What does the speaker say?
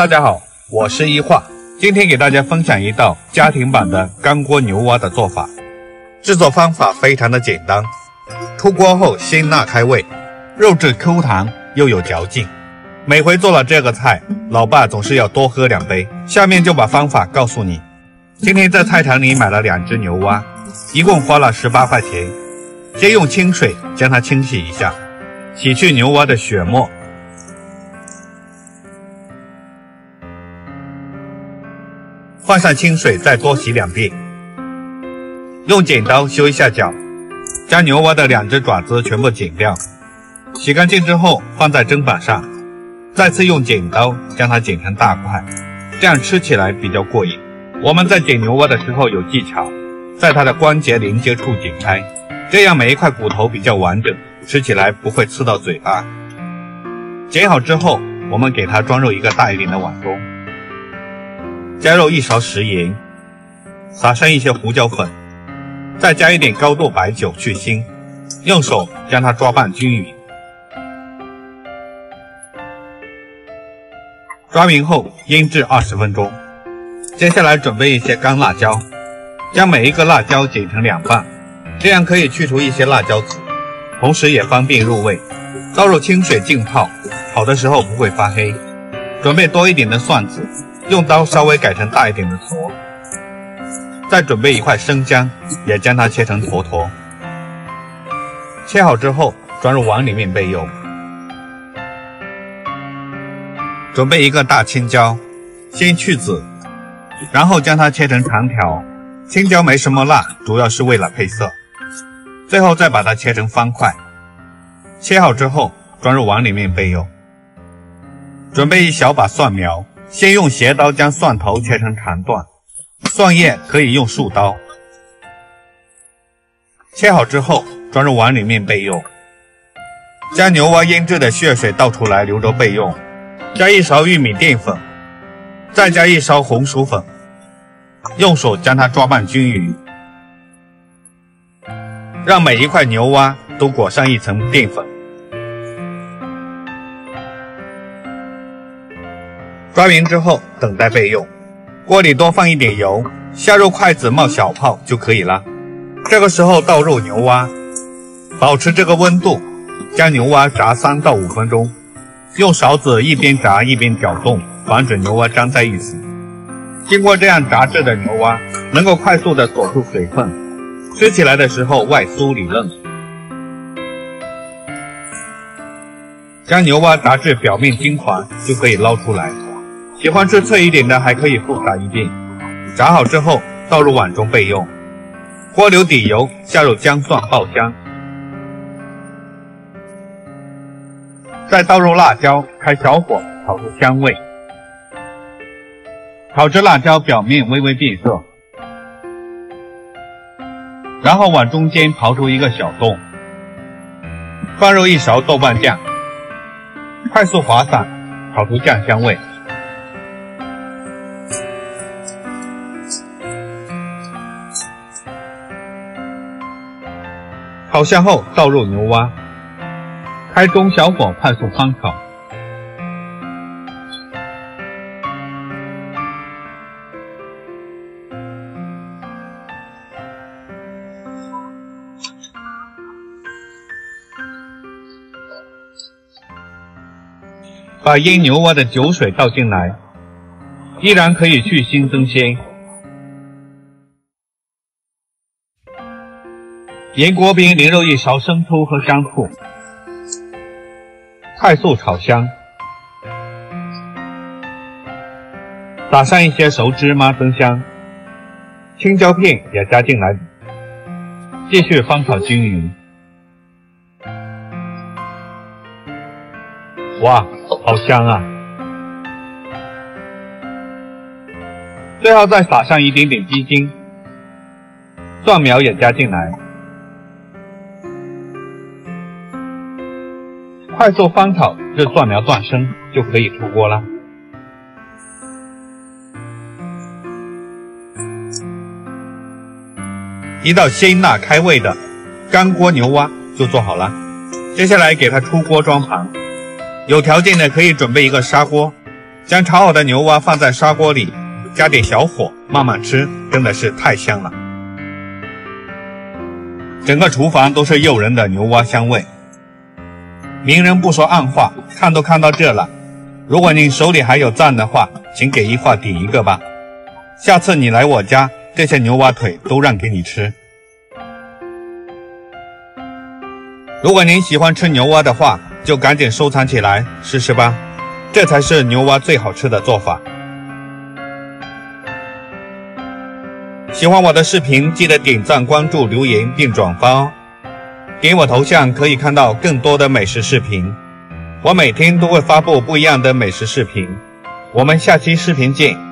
大家好，我是一画，今天给大家分享一道家庭版的干锅牛蛙的做法。制作方法非常的简单，出锅后鲜辣开胃，肉质 Q 弹又有嚼劲。每回做了这个菜，老爸总是要多喝两杯。下面就把方法告诉你。今天在菜场里买了两只牛蛙，一共花了十八块钱。先用清水将它清洗一下，洗去牛蛙的血沫。换上清水，再多洗两遍。用剪刀修一下角，将牛蛙的两只爪子全部剪掉。洗干净之后，放在砧板上，再次用剪刀将它剪成大块，这样吃起来比较过瘾。我们在剪牛蛙的时候有技巧，在它的关节连接处剪开，这样每一块骨头比较完整，吃起来不会刺到嘴巴。剪好之后，我们给它装入一个大一点的碗中。加入一勺食盐，撒上一些胡椒粉，再加一点高度白酒去腥，用手将它抓拌均匀。抓匀后腌制二十分钟。接下来准备一些干辣椒，将每一个辣椒剪成两半，这样可以去除一些辣椒籽，同时也方便入味。倒入清水浸泡，炒的时候不会发黑。准备多一点的蒜子。用刀稍微改成大一点的坨，再准备一块生姜，也将它切成坨坨。切好之后，装入碗里面备用。准备一个大青椒，先去籽，然后将它切成长条。青椒没什么辣，主要是为了配色。最后再把它切成方块。切好之后，装入碗里面备用。准备一小把蒜苗。先用斜刀将蒜头切成长段，蒜叶可以用竖刀。切好之后装入碗里面备用。将牛蛙腌制的血水倒出来留着备用。加一勺玉米淀粉，再加一勺红薯粉，用手将它抓拌均匀，让每一块牛蛙都裹上一层淀粉。抓匀之后，等待备用。锅里多放一点油，下入筷子冒小泡就可以了。这个时候倒入牛蛙，保持这个温度，将牛蛙炸三到五分钟。用勺子一边炸一边搅动，防止牛蛙粘在一起。经过这样炸制的牛蛙，能够快速的锁住水分，吃起来的时候外酥里嫩。将牛蛙炸至表面金黄，就可以捞出来。喜欢吃脆一点的，还可以复炸一遍。炸好之后，倒入碗中备用。锅留底油，下入姜蒜爆香，再倒入辣椒，开小火炒出香味。炒至辣椒表面微微变色，然后往中间刨出一个小洞，放入一勺豆瓣酱，快速滑散，炒出酱香味。炒香后，倒入牛蛙，开中小火快速翻炒，把腌牛蛙的酒水倒进来，依然可以去腥增鲜。沿锅边淋入一勺生抽和香醋，快速炒香，撒上一些熟芝麻增香，青椒片也加进来，继续翻炒均匀。哇，好香啊！最后再撒上一点点鸡精，蒜苗也加进来。快速翻炒至蒜苗断生就可以出锅了。一道鲜辣开胃的干锅牛蛙就做好了。接下来给它出锅装盘。有条件的可以准备一个砂锅，将炒好的牛蛙放在砂锅里，加点小火慢慢吃，真的是太香了。整个厨房都是诱人的牛蛙香味。明人不说暗话，看都看到这了。如果你手里还有赞的话，请给一话顶一个吧。下次你来我家，这些牛蛙腿都让给你吃。如果您喜欢吃牛蛙的话，就赶紧收藏起来试试吧。这才是牛蛙最好吃的做法。喜欢我的视频，记得点赞、关注、留言并转发哦。点我头像可以看到更多的美食视频。我每天都会发布不一样的美食视频。我们下期视频见。